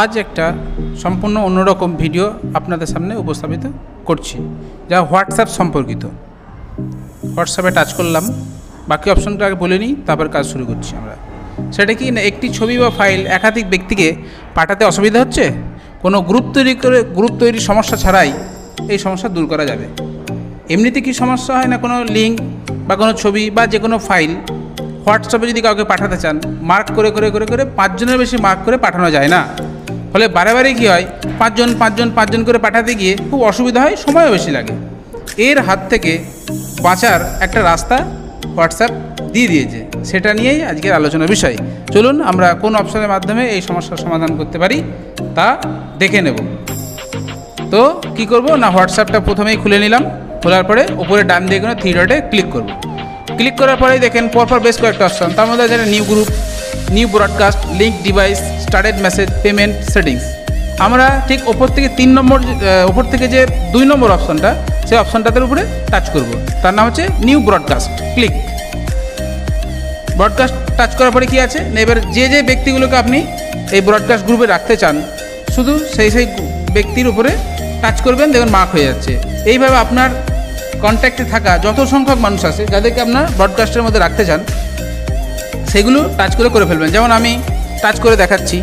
আজ একটা সম্পূর্ণ অন্যরকম ভিডিও আপনাদের সামনে উপস্থাপিত করছি, যা হোয়াটসঅ্যাপ সম্পর্কিত। হোয়াটসঅ্যাপে টাচ করলাম, বাকি অপশনটা আগে বলে নিই, তারপর কাজ শুরু করছি আমরা। সেটা কি না, একটি ছবি বা ফাইল একাধিক ব্যক্তিকে পাঠাতে অসুবিধা হচ্ছে? কোনো গ্রুপ তৈরি করে গ্রুপ তৈরির সমস্যা ছাড়াই এই সমস্যা দূর করা যাবে। এমনিতে কি সমস্যা হয় না কোনো লিঙ্ক বা কোনো ছবি বা যে কোনো ফাইল হোয়াটসঅ্যাপে যদি কাউকে পাঠাতে চান মার্ক করে করে করে করে পাঁচজনের বেশি মার্ক করে পাঠানো যায় না। ফলে বারে বারে কী হয়, পাঁচজন পাঁচজন পাঁচজন করে পাঠাতে গিয়ে খুব অসুবিধা হয়, সময়ও বেশি লাগে। এর হাত থেকে বাঁচার একটা রাস্তা হোয়াটসঅ্যাপ দিয়ে দিয়েছে। সেটা নিয়েই আজকের আলোচনার বিষয়। চলুন আমরা কোন অপশনের মাধ্যমে এই সমস্যার সমাধান করতে পারি, তা দেখে নেব। তো কি করব? না, হোয়াটসঅ্যাপটা প্রথমেই খুলে নিলাম। খোলার পরে উপরে ডান দিয়ে কোনো থ্রি ডটে ক্লিক করব। ক্লিক করার পরেই দেখেন পরপর বেশ কয়েকটা অপশন তার মধ্যে আছে new group new broadcast link device starred message payment settings আমরা ঠিক ওপর থেকে তিন নম্বর ওপর থেকে যে দুই নম্বর অপশনটা সেই অপশনটাতে উপরে টাচ করব। তার নাম হচ্ছে new broadcast click broadcast touch করার পরে কি আছে? এবার যে যে ব্যক্তিগুলোকে আপনি এই ব্রডকাস্ট গ্রুপে রাখতে চান, শুধু সেই সেই ব্যক্তির উপরে টাচ করবেন দেখবেন মার্ক হয়ে যাচ্ছে। এইভাবে আপনার কন্ট্যাক্টে থাকা যত সংখ্যক মানুষ আছে, যাদেরকে আপনার ব্রডকাস্টের মধ্যে রাখতে চান, সেগুলো টাচ করে করে ফেলবেন। যেমন আমি টাচ করে দেখাচ্ছি।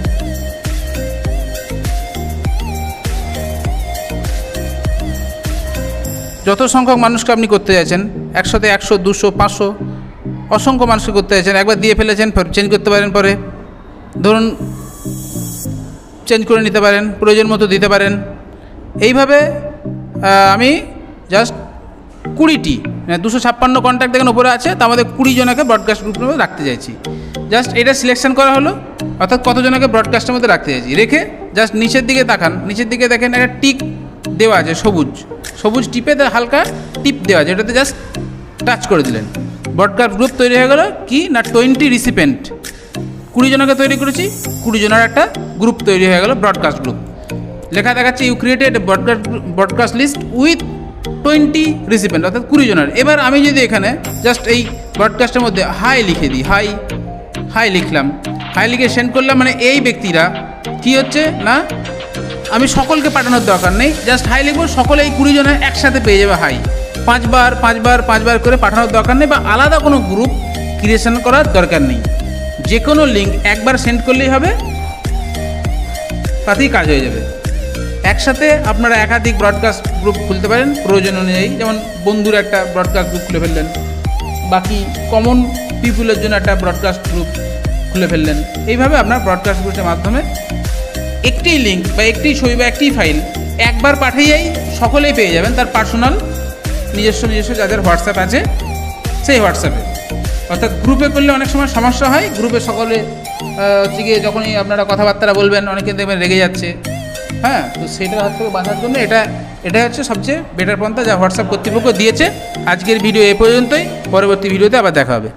যত সংখ্যক মানুষকে আপনি করতে চাইছেন, একশোতে একশো, দুশো, পাঁচশো, অসংখ্য মানুষকে করতে চাইছেন, একবার দিয়ে ফেলেছেন চেঞ্জ করতে পারেন পরে। ধরুন চেঞ্জ করে নিতে পারেন, প্রয়োজন মতো দিতে পারেন। এইভাবে আমি জাস্ট কুড়িটি মানে দুশো ছাপ্পান্ন কন্ট্যাক্ট দেখেন উপরে আছে, তার মধ্যে কুড়ি জনকে ব্রডকাস্ট গ্রুপের মধ্যে রাখতে চাইছি। জাস্ট এটা সিলেকশন করা হলো, অর্থাৎ কতজনকে ব্রডকাস্টের মধ্যে রাখতে চাইছি। রেখে জাস্ট নিচের দিকে তাকান, নিচের দিকে দেখেন একটা টিক দেওয়া আছে, সবুজ। সবুজ টিপে হালকা টিপ দেওয়া আছে এটাতে জাস্ট টাচ করে দিলেন। ব্রডকাস্ট গ্রুপ তৈরি হয়ে গেল কি? না টোয়েন্টি রিসিপেন্ট কুড়ি জনকে তৈরি করেছি, কুড়ি জনের একটা গ্রুপ তৈরি হয়ে গেল ব্রডকাস্ট গ্রুপ লেখা দেখাচ্ছে you created broadcast broadcast list with twenty recipient অর্থাৎ কুড়ি জনের। এবার আমি যদি এখানে জাস্ট এই ব্রডকাস্টের মধ্যে হাই লিখে দিই হাই হাই লিখলাম। হাই লিখে সেন্ড করলাম মানে এই ব্যক্তিরা কি হচ্ছে না? আমি সকলকে পাঠানোর দরকার নেই জাস্ট হাই লিখব, সকলে এই কুড়ি জনের একসাথে পেয়ে যাবে হাই পাঁচবার পাঁচবার পাঁচবার করে পাঠানোর দরকার নেই বা আলাদা কোনো গ্রুপ ক্রিয়েশন করার দরকার নেই। যে কোনো লিঙ্ক একবার সেন্ড করলেই হবে, তাতেই কাজ হয়ে যাবে। একসাথে আপনারা একাধিক ব্রডকাস্ট গ্রুপ খুলতে পারেন প্রয়োজন অনুযায়ী। যেমন বন্ধুর একটা ব্রডকাস্ট গ্রুপ খুলে ফেললেন, বাকি কমন পিপুলের জন্য একটা ব্রডকাস্ট গ্রুপ খুলে ফেললেন। এইভাবে আপনার ব্রডকাস্ট গ্রুপের মাধ্যমে একটি লিঙ্ক বা একটি ছবি বা একটি ফাইল একবার পাঠিয়েই সকলেই পেয়ে যাবেন। তার পার্সোনাল নিজস্ব নিজস্ব যাদের হোয়াটসঅ্যাপ আছে, সেই হোয়াটসঅ্যাপে। অর্থাৎ গ্রুপে করলে অনেক সময় সমস্যা হয়। গ্রুপে সকলে হচ্ছে গিয়ে যখনই আপনারা কথাবার্তা বলবেন, অনেকে দেখবেন রেগে যাচ্ছে। হ্যাঁ তো সেটার হাত থেকে বাঁচার জন্য এটা, এটাই হচ্ছে সবচেয়ে বেটার পন্থা যা হোয়াটসঅ্যাপ কর্তৃপক্ষ দিয়েছে। আজকের ভিডিও এ পর্যন্তই, পরবর্তী ভিডিওতে আবার দেখা হবে।